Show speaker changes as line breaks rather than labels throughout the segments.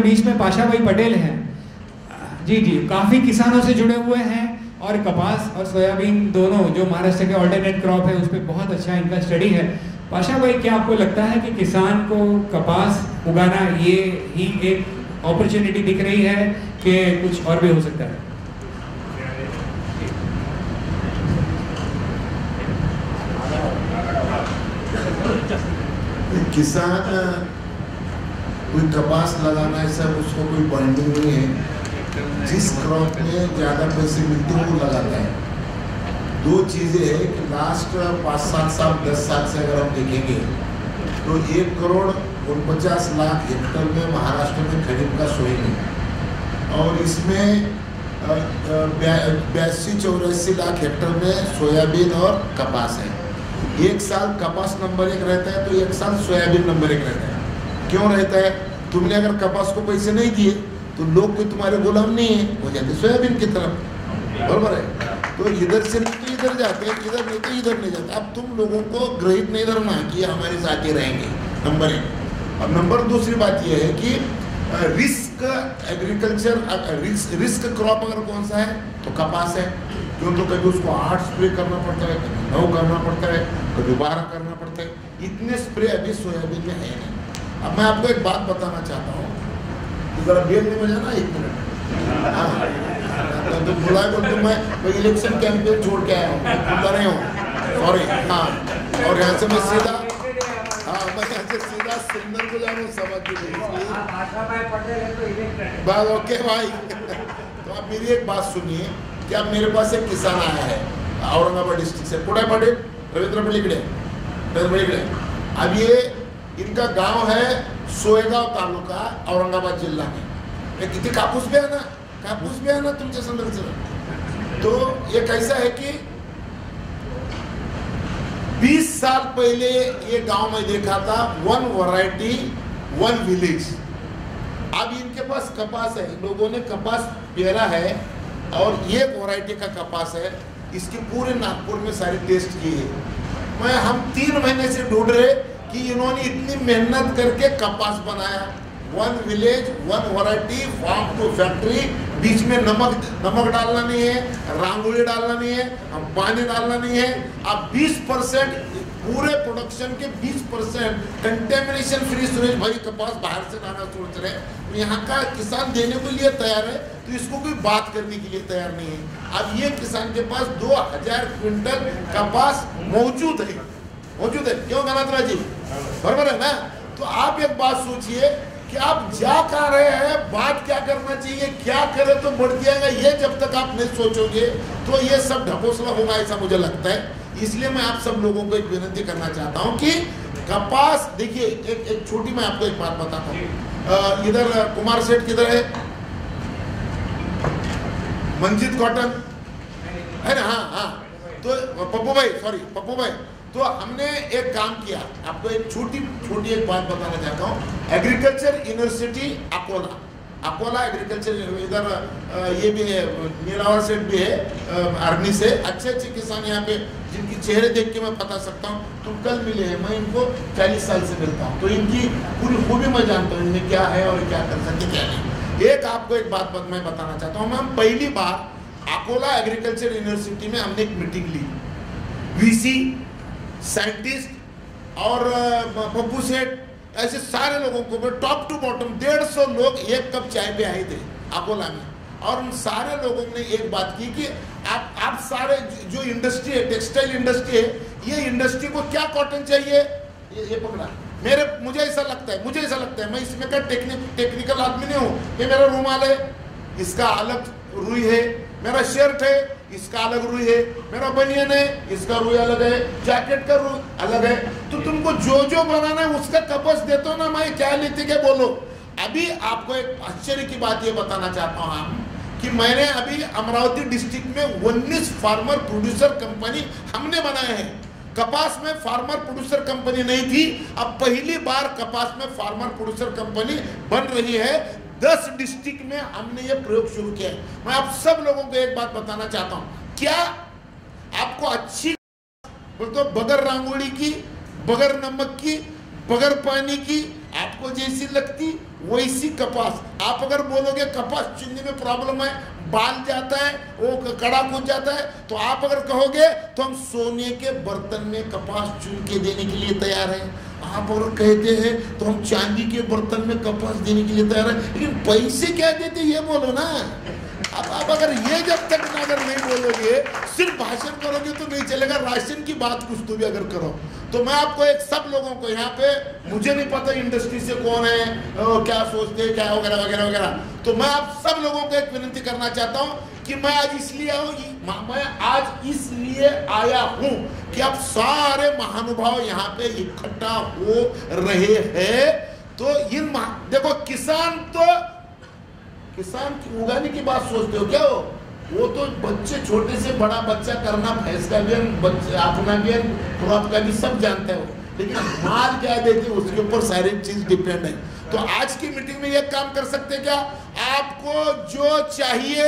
बीच में पाशा भाई पटेल हैं। जी जी, काफ़ी किसानों से जुड़े हुए हैं और कपास और सोयाबीन दोनों, जो महाराष्ट्र के ऑल्टरनेट क्रॉप है, उस पर बहुत अच्छा इनका स्टडी है। पाशा भाई क्या आपको लगता है कि किसान को कपास उगाना ये ही एक अपॉर्चुनिटी दिख रही है कि कुछ और भी हो सकता है?
किसान कोई कपास लगाना है सब, उसको कोई बाइंडिंग नहीं है। जिस क्रॉप में ज़्यादा पैसे मिलते हैं, वो लगाता है। दो चीज़ें हैं कि लास्ट पाँच सात साल, दस साल से अगर हम देखेंगे तो एक करोड़ उनपचास लाख हेक्टर में महाराष्ट्र में खरीफ का सोई है और इसमें बयासी चौरासी लाख हेक्टर में सोयाबीन और कपास है। एक साल कपास नंबर एक रहता है तो एक साल सोयाबीन नंबर एक रहता है। क्यों रहता है? तुमने अगर कपास को पैसे नहीं दिए तो लोग कोई तुम्हारे गुलाम नहीं है। वो जाते सोयाबीन की तरफ़। बरबर है? तो इधर से नहीं तो इधर जाते हैं इधर नहीं तो इधर नहीं जाते। अब तुम लोगों को ग्रहित नहीं धरना कि हमारे साथ ही रहेंगे। नंबर एक। अब नंबर दूसरी बात यह है कि risk agriculture risk risk crop अगर कौन सा है तो कपास है। क्यों? तो कभी उसको आठ स्प्रे करना पड़ता है, कभी नौ करना पड़ता है, कभी बारह करना पड़ता है। इतने स्प्रे अभी सोयाबीन में है नहीं। अब मैं आपको एक बात बताना चाहता हूँ। जरा बेलने में जाना एक मिनट। हाँ तो बुलाए बोल तो मैं इलेक्शन कैंपेन छोड़ के आया हूँ। बुला रहे हूँ। सॉरी हाँ। और यहाँ से मैं सीधा हाँ मैं यहाँ से सीधा सिंदर को जा रहा हूँ सभा के लिए बात ओके भाई। तो आप मेरी एक बात सुनिए कि अब मेरे पास एक किसान आया है औरंगाबाद डिस्ट्रिक्ट से। कुठे पाटील? रवींद्र पलीकडे रवींद्र पलीकडे अब ये इनका गाँव है सोएगाव तालुका, औरंगाबाद में। ये किती कापूस भी है ना? कापूस भी है ना तुमच्या तो ये कैसा है कि 20 साल पहले ये गाँव में देखा था वन वैरायटी वन विलेज अब इनके पास कपास है, लोगों ने कपास पेरा है और ये वैरायटी का कपास है। इसकी पूरे नागपुर में सारी टेस्ट की है। मैं हम तीन महीने से ढूंढ रहे कि इन्होंने इतनी मेहनत करके कपास बनाया। One village one variety farm to factory बीच में नमक नमक डालना नहीं है, रांगोली डालना नहीं है पानी डालना नहीं है। अब 20 परसेंट, पूरे प्रोडक्शन के 20 परसेंट कंटेमिनेशन फ्री सुरेश भाई कपास बाहर से लाना सोच रहे तो यहाँ का किसान देने के लिए तैयार है तो इसको कोई बात करने के लिए तैयार नहीं है। अब ये किसान के पास दो हज़ार क्विंटल कपास मौजूद है। मौजूद है। क्यों गणात्रा जी बरबर है ना? तो आप एक बात सोचिए कि आप जा कहा रहे हैं? बात क्या करना चाहिए? क्या करे? तो बढ़ जाएगा ये जब तक आप नहीं सोचोगे तो ये सब ढकोसला होगा ऐसा मुझे लगता है। इसलिए मैं आप सब लोगों को एक विनती करना चाहता हूँ कि कपास, देखिए, एक एक छोटी मैं आपको एक बात बताता हूँ। इधर कुमार सेठ किधर है? मंजित कॉटन? है ना? हाँ हाँ। तो पप्पू भाई सॉरी पप्पू भाई। तो हमने एक काम किया। आपको एक छोटी छोटी एक बात बताना चाहता हूँ। Agriculture university Akola Akola agriculture इधर ये भी है, नीलावर सेठ भी है आर्मी से। अच्छे अच्छे किसान यहाँ पे, जिनकी चेहरे देख के मैं बता सकता हूँ। तो कल मिले हैं, मैं इनको चालीस साल से मिलता हूँ। तो इनकी पूरी खूबी मैं जानता हूँ, इनमें क्या है और क्या कर सकते क्या नहीं। एक आपको एक बात मैं बताना चाहता हूँ। हम पहली बार अकोला एग्रीकल्चर यूनिवर्सिटी में हमने एक मीटिंग ली। वीसी साइंटिस्ट और पप्पू सेठ ऐसे सारे लोगों को टॉप टू बॉटम डेढ़ सौ लोग एक कप चाय पे आए थे अकोला में और उन सारे लोगों ने एक बात की कि आप आप सारे जो इंडस्ट्री है टेक्सटाइल इंडस्ट्री है ये इंडस्ट्री को क्या कॉटन चाहिए? ये, ये पकड़ा। मेरे मुझे ऐसा लगता है मुझे ऐसा लगता है मैं इसमें का टेक्निक टेक्निकल आदमी नहीं हूँ ये मेरा रूमाल है इसका अलग रुई है मेरा शर्ट है इसका अलग रुई है, मेरा बनियन है, इसका रुई अलग है जैकेट का रुई अलग है। तो तुमको जो जो बनाना है, उसका कपस देते हो ना मैं क्या लेते क्या बोलो। अभी आपको एक आश्चर्य की बात ये बताना चाहता हूँ हम कि मैंने अभी अमरावती डिस्ट्रिक्ट में उन्नीस फार्मर प्रोड्यूसर कंपनी हमने बनाए हैं। कपास में फार्मर प्रोड्यूसर कंपनी नहीं थी, अब पहली बार कपास में फार्मर प्रोड्यूसर कंपनी बन रही है। दस डिस्ट्रिक्ट में हमने ये प्रयोग शुरू किया है। मैं आप सब लोगों को एक बात बताना चाहता हूँ। क्या आपको अच्छी तो बगैर रंगोली की, बगैर नमक की, बगैर पानी की आपको जैसी लगती, वैसी कपास। आप अगर बोलोगे कपास चुनने में प्रॉब्लम है, बाल जाता है, वो कड़ा कूद जाता है तो आप अगर कहोगे तो हम सोने के बर्तन में कपास चुन के देने के लिए तैयार हैं। आप अगर कहते हैं तो हम चांदी के बर्तन में कपास देने के लिए तैयार हैं, लेकिन पैसे क्या देते ये बोलो ना। अब आप अगर ये जब तक अगर नहीं बोलोगे, सिर्फ़ भाषण करोगे तो नहीं चलेगा, राशन की बात कुछ तो भी अगर करो। तो मैं आपको एक सब लोगों को यहाँ पे, मुझे नहीं पता इंडस्ट्री से कौन है क्या सोचते हैं, क्या वगैरह वगैरह वगैरह। तो मैं आप सब लोगों को एक विनती करना चाहता हूँ कि मैं आज इसलिए आऊँ मैं आज इसलिए आया हूँ कि आप सारे महानुभाव यहाँ पे इकट्ठा हो रहे हैं। तो इन देखो, किसान तो किसान की उगाने की बात सोचते हो क्या हो वो तो बच्चे छोटे से बड़ा बच्चा करना, भैंस का भी अपना भी क्रॉप का भी सब जानते हो। लेकिन माल क्या देते उसके ऊपर सारी चीज़ डिपेंड है। तो आज की मीटिंग में ये काम कर सकते क्या? आपको जो चाहिए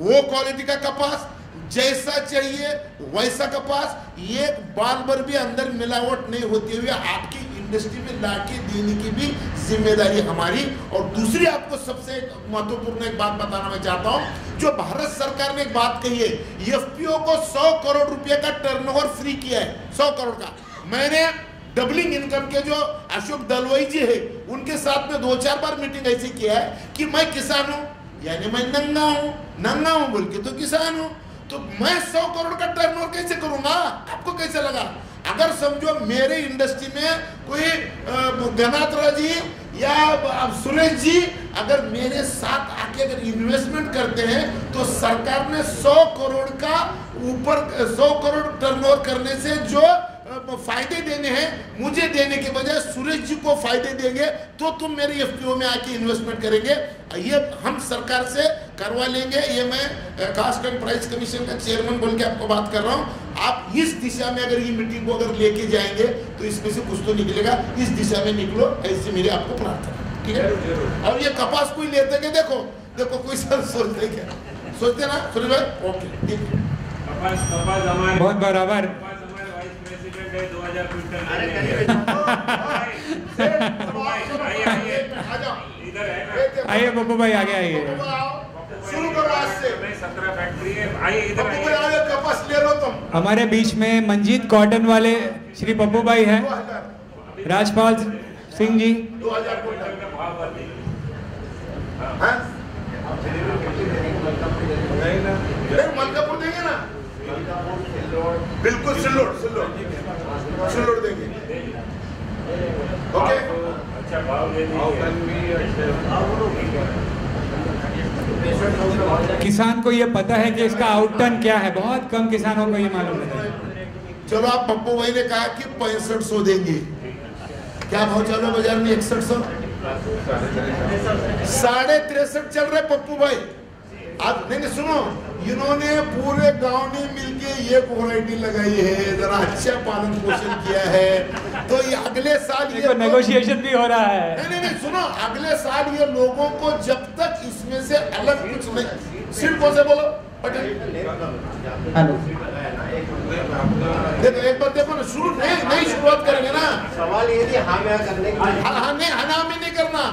वो क्वालिटी का कपास, जैसा चाहिए, वैसा कपास, ये बाल भर भी अंदर मिलावट नहीं होती हुई आपकी इंडस्ट्री में लाके देने की भी ज़िम्मेदारी हमारी। और दूसरी आपको सबसे महत्वपूर्ण एक बात बताना मैं चाहता हूँ, जो भारत सरकार ने एक बात कही है एफपीओ को 100 करोड़ रुपए का टर्नओवर फ्री किया है 100 करोड़ का। मैंने डबलिंग इनकम के जो अशोक दलवाई जी है, उनके साथ में दो चार बार मीटिंग ऐसी किया है कि मैं किसान हूँ यानी मैं नंगा हूँ नंगा हूँ बोल के तो किसान हूँ। तो मैं सौ करोड़ का टर्नओवर कैसे करूँगा? आपको कैसे लगा? अगर समझो मेरे इंडस्ट्री में कोई गनात्रा जी या सुरेश जी अगर मेरे साथ आके अगर इन्वेस्टमेंट करते हैं तो सरकार ने 100 करोड़ का ऊपर 100 करोड़ टर्नओवर करने से जो फ़ायदे देने हैं, मुझे देने के बजाय सुरेश जी को फ़ायदे देंगे तो तुम मेरे एफ़ में आके इन्वेस्टमेंट करेंगे। ये हम सरकार से करवा लेंगे ये मैं कास्ट एंड प्राइस कमीशन का चेयरमैन बोल के आपको बात कर रहा हूँ। आप इस दिशा में अगर ये मीटिंग को अगर लेके जाएँगे तो इसमें से कुछ तो निकलेगा। इस दिशा में निकलो ऐसी मेरी आपको प्रार्थना ठीक है? और ये कपास कोई लेते के देखो देखो कोई सर सोचते क्या? सोचते ना सुरेश भाई? ओके ठीक
बहुत बराबर आइए बब्बू भाई आगे आइए।
शुरू करो आज से। सत्रह फैक्ट्री है। आइए इधर कपास ले लो तुम।
हमारे बीच में मंजीत कॉटन वाले श्री पप्पू भाई हैं। राजपाल सिंह जी।
दो हज़ार मलकापुर देंगे ना। बिल्कुल सिल्लोड सिल्लोड सिल्लोड देंगे ओके अच्छा भाव
किसान को ये पता है कि इसका आउटटर्न क्या है? बहुत कम किसानों को ये मालूम है।
चलो, आप पप्पू भाई ने कहा कि पैंसठ सौ देंगे। क्या भाव चल रहा बाज़ार में इकसठ सौ? साढ़े तिरसठ चल रहे पप्पू भाई। आप नहीं सुनो, इन्होंने पूरे गाँव ने मिलके ये वैरायटी लगाई है। जरा अच्छा पालन पोषण किया है। तो ये अगले साल ये
नेगोशिएशन भी हो रहा है।
नहीं नहीं नहीं सुनो अगले साल ये लोगों को जब तक इसमें से अलग कुछ नहीं सिर्फ़ से बोलो? देखो एक बार देखो ना शुरू नहीं नहीं शुरुआत करेंगे ना।
सवाल ये हाँ मैं करने
हाँ हाँ नहीं हाँ में नहीं करना।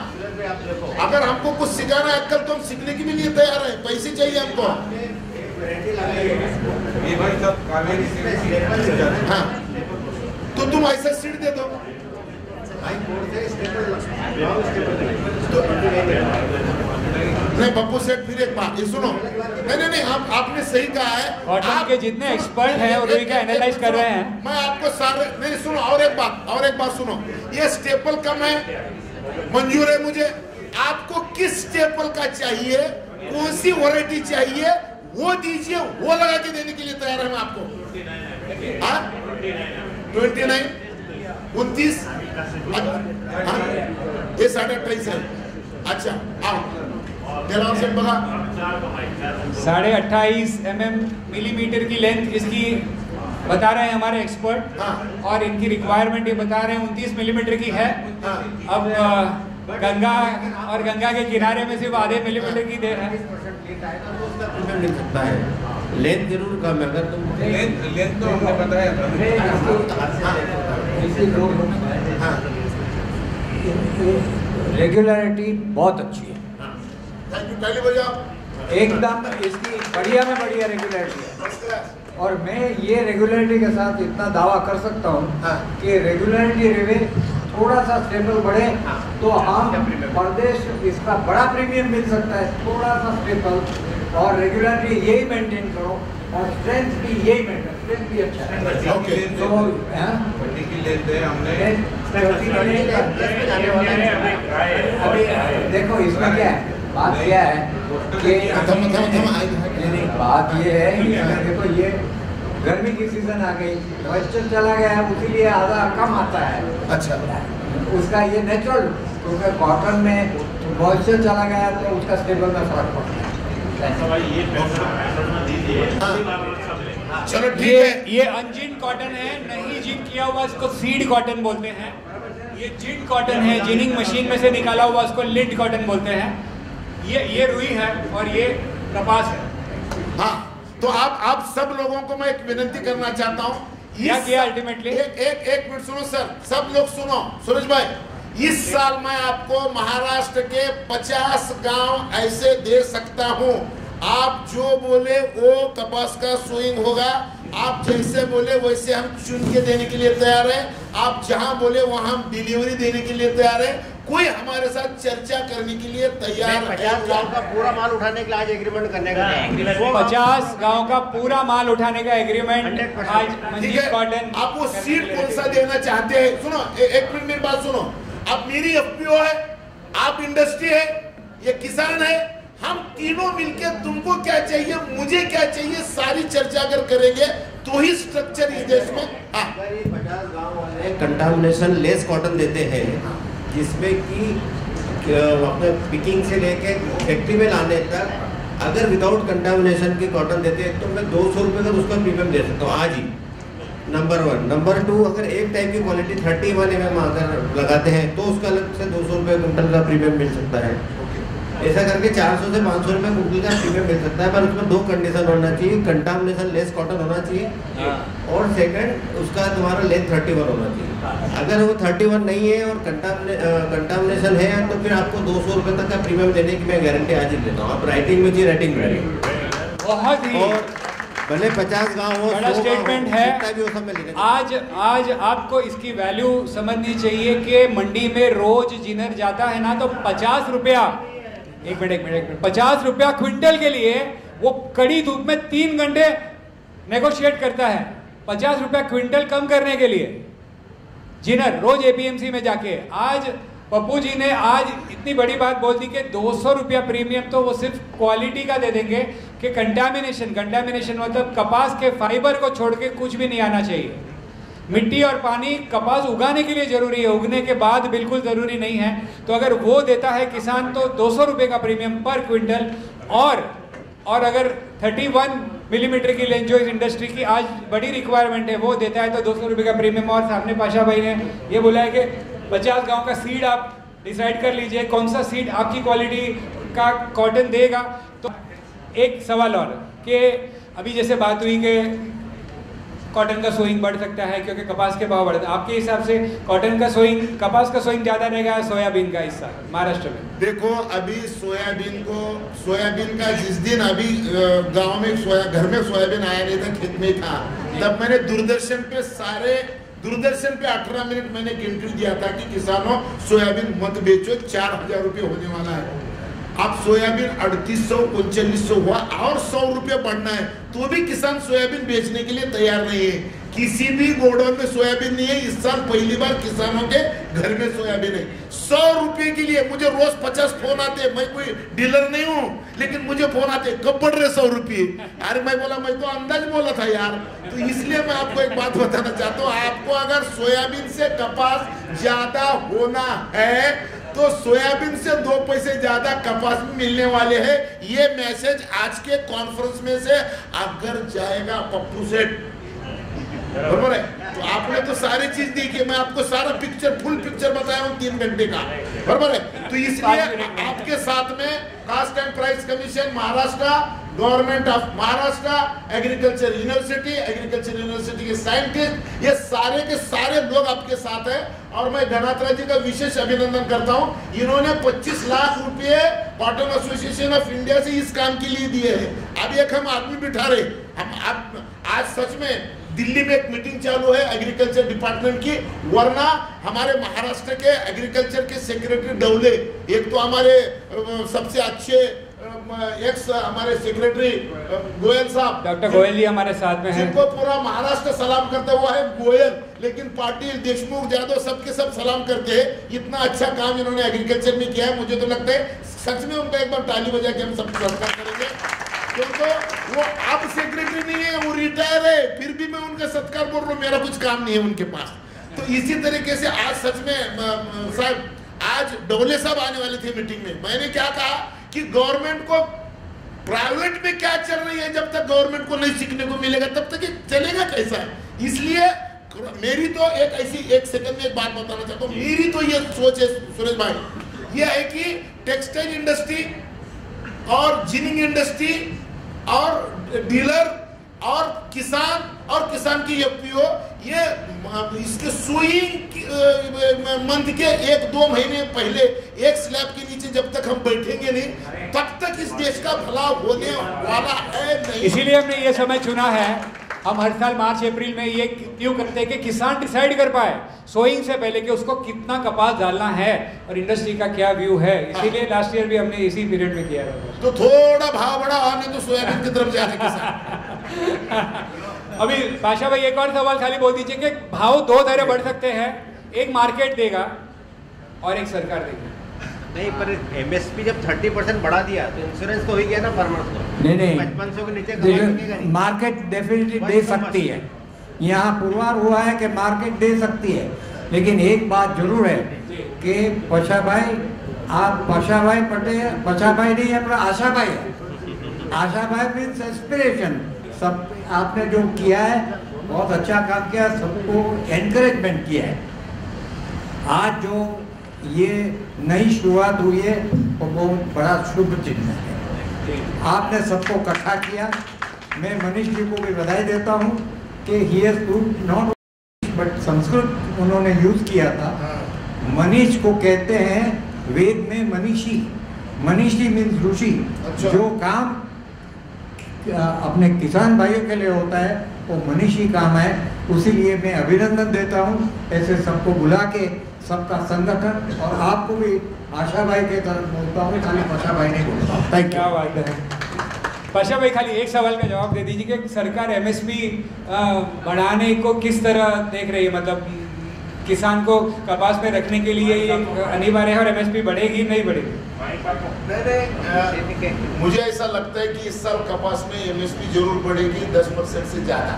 अगर हमको कुछ सिखाना है कल तो हम सीखने के लिए तैयार है। पैसे चाहिए हमको। हाँ। तो तुम ऐसा सीट दे दो। नहीं बब्बू सेठ फिर एक बात ये सुनो। नहीं नहीं नहीं आप आपने सही कहा है।
और आप के जितने एक्सपर्ट हैं वो का एनालाइज कर रहे हैं?
मैं आपको सारे नहीं सुनो और एक बात और एक बात सुनो। ये स्टेपल कम है। मंजूर है मुझे। आपको किस स्टेपल का चाहिए? कौन सी वैरायटी चाहिए? वो दीजिए वो लगा के देने के लिए तैयार है मैं आपको। ट्वेंटी नाइन उनतीस ये साढ़े अट्ठाईस है। अच्छा बघा
साढ़े अट्ठाईस एम एम मिलीमीटर की लेंथ इसकी बता रहे हैं हमारे एक्सपर्ट हाँ। और इनकी रिक्वायरमेंट ये बता रहे हैं उनतीस मिलीमीटर की है। हाँ। अब गंगा और गंगा के किनारे में सिर्फ़ आधे मिलीमीटर की देर है।
लेंथ ज़रूर कम है अगर तुम लेंथ लेंथ तो हमने बताया था।
रेगुलरिटी बहुत अच्छी है।
थैंक यू ताली बजाओ
एकदम इसकी बढ़िया में बढ़िया रेगुलरिटी है। और मैं ये रेगुलरिटी के साथ इतना दावा कर सकता हूँ
हाँ।
कि रेगुलरिटी रेवे थोड़ा सा स्टेबल बढ़े तो हम प्रदेश इसका बड़ा प्रीमियम मिल सकता है थोड़ा सा स्टेबल और रेगुलरली यही मेंटेन करो और स्ट्रेंथ भी यही मेंटेन स्ट्रेंथ भी अच्छा है
ओके
तो हाँ,
बड्डी की लेते हैं हमने
अभी देखो इसमें क्या है बात क्या है कि
थम थम थम आई
नहीं, बात ये है कि देखो ये गर्मी की सीज़न आ गई मॉइस्चर चला गया है उसीलिए आधा कम आता है
अच्छा
उसका ये नेचुरल क्योंकि कॉटन में मॉइस्चर चला गया तो उसका स्टेबल में फ़र्क पड़ता
हाँ। चलो ठीक
ये
है।
ये अनजिन कॉटन है नहीं जिन किया हुआ इसको सीड कॉटन बोलते हैं। ये जिन कॉटन है जिनिंग मशीन में से निकाला हुआ उसको लिड कॉटन बोलते हैं। ये ये रुई है और ये कपास है।
हाँ तो आप आप सब लोगों को मैं एक विनती करना चाहता हूँ।
क्या किया ultimately?
एक एक एक मिनट सुनो सर। सब लोग सुनो। सूरज भाई इस साल मैं आपको महाराष्ट्र के 50 गाँव ऐसे दे सकता हूँ। आप जो बोले वो कपास का सोइंग होगा। आप जैसे बोले वैसे हम चुन के देने के लिए तैयार हैं। आप जहाँ बोले वहाँ हम डिलीवरी देने के लिए तैयार हैं। कोई हमारे साथ चर्चा करने के लिए तैयार
पचास गाँव का पूरा माल उठाने के लिए आज एग्रीमेंट करने का है।
पचास गाँव का पूरा माल उठाने का एग्रीमेंट आज
ठीक
मंजीत
है
कॉटन
आप वो सीट कौन सा देना चाहते हैं? सुनो एक मिनट मेरी बात सुनो। अब मेरी एफपीओ है, आप इंडस्ट्री है, ये किसान है, हम तीनों मिलके तुमको क्या चाहिए, मुझे क्या चाहिए, सारी चर्चा अगर करेंगे तो ही स्ट्रक्चर इस देश में हाँ।
पचास गाँव वाले कंटामिनेशन लेस कॉटन देते हैं, जिसमें कि अपने पिकिंग से लेके फैक्ट्री में लाने तक, अगर विदाउट कंटामिनेशन की कॉटन देते हैं तो मैं दो सौ रुपये का उसका प्रीमियम दे सकता हूँ, आज ही। नंबर वन नंबर टू अगर एक टाइप की क्वालिटी थर्टी वन एम अगर लगाते हैं तो उसका अलग से दो सौ रुपये कुंटल का प्रीमियम मिल सकता है। ऐसा करके 400 से 500 रुपए कुंटल का प्रीमियम मिल सकता है पर उसमें दो कंडीशन होना चाहिए कंटामिनेशन लेस कॉटन होना चाहिए और सेकंड उसका तुम्हारा लेंथ 31 होना चाहिए। अगर वो 31 नहीं है और कंटामिनेशन है तो फिर आपको दो सौ रुपये तक का प्रीमियम देने की मैं गारंटी आज ही देता हूँ। आप राइटिंग में चाहिए राइटिंग में
बहुत ही
और भले पचास गाँव हो
बड़ा
100 गाँव हो,
आज आज आपको इसकी वैल्यू समझनी चाहिए कि मंडी में रोज जिनर जाता है ना तो पचास रुपया एक मिनट एक मिनट एक मिनट पचास रुपया क्विंटल के लिए वो कड़ी धूप में तीन घंटे नेगोशिएट करता है। पचास रुपया क्विंटल कम करने के लिए। जिनर रोज एपीएमसी में जाके। आज पप्पू जी ने आज इतनी बड़ी बात बोल दी कि दो सौ रुपया प्रीमियम तो वो सिर्फ़ क्वालिटी का दे देंगे। कि कंटामिनेशन कंटामिनेशन मतलब कपास के फाइबर को छोड़ के कुछ भी नहीं आना चाहिए। मिट्टी और पानी कपास उगाने के लिए ज़रूरी है, उगने के बाद बिल्कुल ज़रूरी नहीं है। तो अगर वो देता है किसान तो दो सौ का प्रीमियम पर क्विंटल और और अगर 31 मिलीमीटर की लेंथ जो इस इंडस्ट्री की आज बड़ी रिक्वायरमेंट है, वो देता है तो दो सौ का प्रीमियम और सामने पाशा भाई ने ये बोला है कि पचास गाँव का सीड आप डिसाइड कर लीजिए, कौन सा सीड आपकी क्वालिटी का कॉटन देगा। एक सवाल और कि अभी जैसे बात हुई कि कॉटन का सोइंग बढ़ सकता है क्योंकि कपास के भाव बढ़ते हैं आपके हिसाब से कॉटन का सोइंग कपास का सोइंग ज़्यादा रहेगा या सोयाबीन का हिस्सा महाराष्ट्र में?
देखो अभी सोयाबीन को सोयाबीन का जिस दिन अभी गाँव में सोया घर में सोयाबीन आया नहीं था खेत में था तब मैंने दूरदर्शन पे सारे दूरदर्शन पे 18 मिनट मैंने इंटरव्यू दिया था कि किसानों सोयाबीन मत बेचो चार हज़ार रुपये होने वाला है। अब सोयाबीन अड़तीस सौ, उनचालीस सौ हुआ, और सौ रुपये बढ़ना है। तो भी किसान सोयाबीन बेचने के लिए तैयार नहीं है। किसी भी गोडाउन में सोयाबीन नहीं है। इस साल पहली बार किसानों के घर में सोयाबीन है। सौ रुपए के लिए मुझे रोज पचास फ़ोन आते हैं। मैं कोई डीलर नहीं हूँ, लेकिन मुझे फ़ोन आते कब बढ़ रहे सौ रुपये? अरे मैं बोला, मैं तो अंदाज बोला था यार। तो इसलिए मैं आपको एक बात बताना चाहता हूँ, आपको अगर सोयाबीन से कपास ज़्यादा होना है तो सोयाबीन से दो पैसे ज़्यादा कपास में मिलने वाले हैं। ये मैसेज आज के कॉन्फ्रेंस में से अगर जाएगा पप्पू सेठ। बरबर है? तो आपने तो सारी चीज़ देखी मैं आपको सारा पिक्चर फुल पिक्चर बताया हूँ तीन घंटे का। बरबर है? तो इसलिए आपके साथ में cost and price commission Maharashtra government of Maharashtra agriculture university agriculture university के साइंटिस्ट ये सारे के सारे लोग आपके साथ हैं। और मैं गणात्रा जी का विशेष अभिनंदन करता हूँ। इन्होंने 25 लाख रुपए कॉटन एसोसिएशन ऑफ़ इंडिया से इस काम के लिए दिए हैं। अब एक हम आदमी बिठा रहे हम आप, आज सच में दिल्ली में एक मीटिंग चालू है एग्रीकल्चर डिपार्टमेंट की। वरना हमारे महाराष्ट्र के एग्रीकल्चर के सेक्रेटरी डवले एक तो हमारे सबसे अच्छे एक्स हमारे सेक्रेटरी गोयल साहब।
डॉक्टर गोयल जी हमारे साथ में हैं।
जिनको पूरा महाराष्ट्र सलाम करता हुआ है गोयल लेकिन पाटिल देशमुख यादव सबके सब सलाम करते हैं इतना अच्छा काम इन्होंने एग्रीकल्चर में किया है मुझे तो लगता है सच में उनका एक बार ताली बजा के हम सब सत्कार करेंगे। क्योंकि वो अब सेक्रेटरी नहीं है वो रिटायर है फिर भी मैं उनका सत्कार बोल रहा हूँ मेरा कुछ काम नहीं है उनके पास। तो इसी तरीके से आज सच में साहब आज डोले साहब आने वाले थे मीटिंग में। मैंने क्या कहा कि गवर्नमेंट को प्राइवेट में क्या चल रही है जब तक गवर्नमेंट को नहीं सीखने को मिलेगा, तब तक ये चलेगा कैसा इसलिए मेरी तो एक ऐसी एक सेकंड में एक बात बताना चाहता हूँ। मेरी तो ये सोच है, सुरेश भाई, ये है कि टेक्सटाइल इंडस्ट्री और जिनिंग इंडस्ट्री और डीलर और किसान और किसान की एफपीओ ये इसके सुइंग मंथ के एक दो महीने पहले एक स्लैब के नीचे जब तक हम बैठेंगे नहीं तब तक इस देश का भला होने वाला है नहीं।
इसीलिए हमने ये समय चुना है हम हर साल मार्च अप्रैल में ये क्यों करते हैं कि किसान डिसाइड कर पाए सोइंग से पहले कि उसको कितना कपास डालना है और इंडस्ट्री का क्या व्यू है। इसीलिए लास्ट ईयर भी हमने इसी पीरियड में किया था।
तो थोड़ा भाव बड़ा आने तो सोयाबीन की तरफ़ जाए किसान।
अभी पाशा भाई एक और सवाल खाली बोल दीजिए कि भाव दो तरह बढ़ सकते हैं एक मार्केट देगा और एक सरकार देगी।
नहीं पर एमएसपी जब 30 परसेंट बढ़ा दिया तो इंश्योरेंस तो हो ही गया ना फार्मर्स को।
नहीं नहीं।
पचपन सौ के नीचे।
मार्केट डेफिनेटली दे सकती है। यहाँ पुरवार हुआ है कि मार्केट दे सकती है। लेकिन एक बात ज़रूर है कि पशा भाई आप पशा भाई पटेल पशा भाई नहीं अपना आशा भाई है। आशा भाई मीन्स एस्पिरेशन सब आपने जो किया है बहुत अच्छा काम किया सबको एनकरेजमेंट किया है। आज जो ये नई शुरुआत हुई है वो बहुत बड़ा शुभ चिन्ह है। आपने सबको इकट्ठा किया। मैं मनीष जी को भी बधाई देता हूँ कि ही नॉट बट संस्कृत उन्होंने यूज़ किया था। मनीष को कहते हैं वेद में मनीषी। मनीषी मीन्स ऋषि।
अच्छा।
जो काम अपने किसान भाइयों के लिए होता है, वो मनीषी काम है उसीलिए मैं अभिनंदन देता हूँ। ऐसे सबको बुला के, सबका संगठन और आपको भी आशा भाई के तरफ़ बोलता हूँ, खाली आशा भाई नहीं बोलता
क्या बात है। पाशा भाई, खाली एक सवाल का जवाब दे दीजिए कि सरकार एमएसपी बढ़ाने को किस तरह देख रही है? मतलब किसान को कपास में रखने के लिए ये अनिवार्य है और एमएसपी बढ़ेगी, नहीं बढ़ेगी?
मुझे ऐसा लगता है कि इस साल कपास में एमएसपी ज़रूर बढ़ेगी, दस परसेंट से ज़्यादा।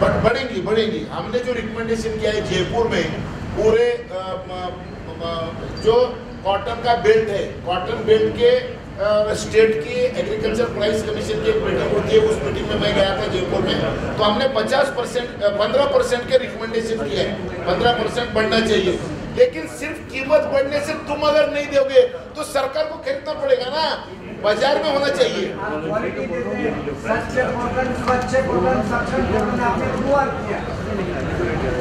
बट बढ़ेगी बढ़ेगी। हमने जो रिकमेंडेशन किया है जयपुर में, पूरे जो कॉटन का बेल्ट है कॉटन बेल्ट के स्टेट की एग्रीकल्चर प्राइस कमीशन की एक मीटिंग होती है, उस मीटिंग में मैं गया था जयपुर में। तो हमने 50 परसेंट पंद्रह परसेंट के रिकमेंडेशन है। पंद्रह परसेंट बढ़ना चाहिए। लेकिन सिर्फ़ कीमत बढ़ने से तुम अगर नहीं दोगे तो सरकार को खरीदना पड़ेगा ना। बाज़ार में होना चाहिए।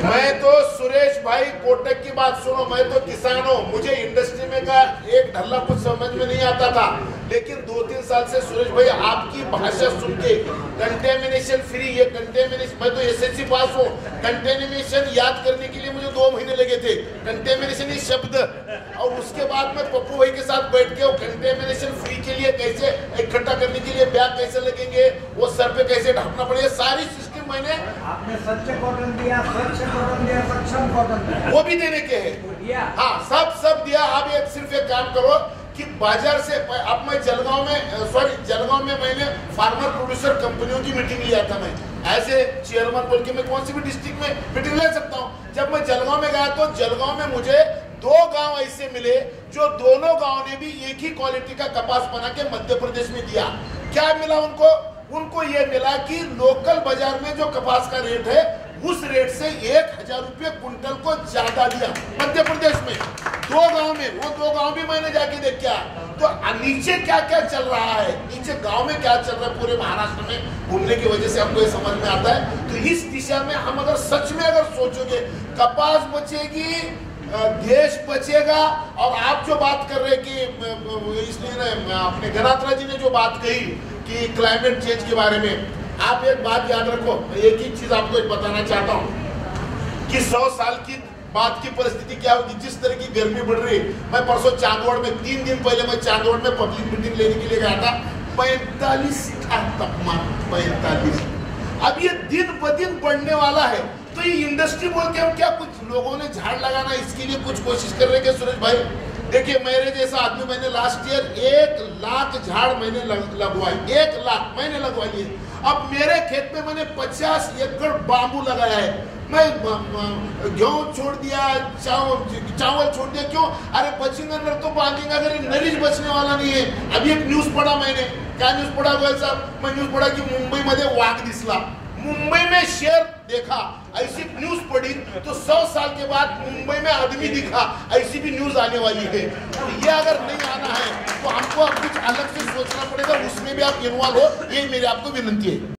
मैं तो सुरेश भाई कोटक की बात सुनो, मैं तो किसान हूँ। मुझे इंडस्ट्री में का एक ढल्ला कुछ समझ में नहीं आता था। लेकिन दो तीन साल से सुरेश भाई आपकी भाषा सुन के कंटेमिनेशन फ्री ये कंटेमिनेशन मैं तो एसएससी पास हूँ। कंटेमिनेशन याद करने के लिए मुझे दो महीने लगे थे। कंटेमिनेशन ये शब्द। और उसके बाद में पप्पू भाई के साथ बैठ के कंटेमिनेशन फ्री के लिए कैसे इकट्ठा करने के लिए बैग कैसे लगेंगे, वो सर पे कैसे ढकना पड़ेगा, सारी सिस्टम मैंने
आपने स्वच्छ कॉटन दिया स्वच्छ कॉटन दिया सक्षम कॉटन दिया।
वो भी देने के हैं।
दिया।
हाँ सब सब दिया। आप एक सिर्फ़ एक काम करो कि बाज़ार से अब मैं जलगांव में सॉरी जलगांव में मैंने फार्मर प्रोड्यूसर कंपनियों की मीटिंग लिया था मैं। ऐसे चेयरमैन बोल के मैं कौन सी भी डिस्ट्रिक्ट में मीटिंग ले सकता हूँ? जब मैं जलगांव में गया तो जलगांव में मुझे दो गाँव ऐसे मिले जो दोनों गाँव ने भी एक ही क्वालिटी का कपास बना के मध्य प्रदेश में दिया। क्या मिला उनको? उनको ये मिला कि लोकल बाज़ार में जो कपास का रेट है, उस रेट से एक हज़ार रुपये कुंटल को ज़्यादा दिया। मध्य प्रदेश में। दो गाँव में, वो दो गाँव भी मैंने जाके देख। तो नीचे क्या क्या चल रहा है? नीचे गाँव में क्या चल रहा है? पूरे महाराष्ट्र में घूमने की वजह से हमको ये समझ में आता है। तो इस दिशा में हम अगर सच में अगर सोचोगे, कपास बचेगी देश बचेगा। और आप जो बात कर रहे हैं कि इसलिए अपने गणात्रा जी ने जो बात कही कि क्लाइमेट चेंज के बारे में। आप एक बात याद रखो एक ही चीज़ आपको एक बताना चाहता हूँ कि सौ साल की बात की परिस्थिति क्या होगी? जिस तरह की गर्मी बढ़ रही है, मैं परसों चांदवड़ में, तीन दिन पहले मैं चांदवड़ में पब्लिक मीटिंग लेने के लिए गया था। पैंतालीस का तापमान, पैंतालीस। अब ये दिन ब दिन बढ़ने वाला है। तो ये इंडस्ट्री बोल के हम क्या कुछ लोगों ने झाड़ लगाना इसके लिए कुछ कोशिश कर रहे हैं सुरेश भाई? देखिए, मेरे जैसा आदमी मैंने लास्ट ईयर एक लाख झाड़ मैंने लग- लगवाए एक लाख मैंने लगवा लिए अब मेरे खेत में मैंने पचास एकड़ बांबू लगाया है। मैं ब- छोड़ दिया, चावल चावल छोड़ दिया, क्यों? अरे, बचेंगे नर तो बांधेंगे, अगर नरीज बचने वाला नहीं है। अभी एक न्यूज़ पढ़ा मैंने। क्या न्यूज़ पढ़ा गोयल साहब? मैं न्यूज़ पढ़ा की मुंबई मध्ये वाघ दिसला। मुंबई में शेर देखा ऐसी न्यूज़ पढ़ी तो सौ साल के बाद मुंबई में आदमी दिखा ऐसी भी न्यूज़ आने वाली है। तो ये अगर नहीं आना है तो हमको अब कुछ अलग से सोचना पड़ेगा, उसमें भी आप इन्वॉल्व हो, ये मेरी आपको विनंती है।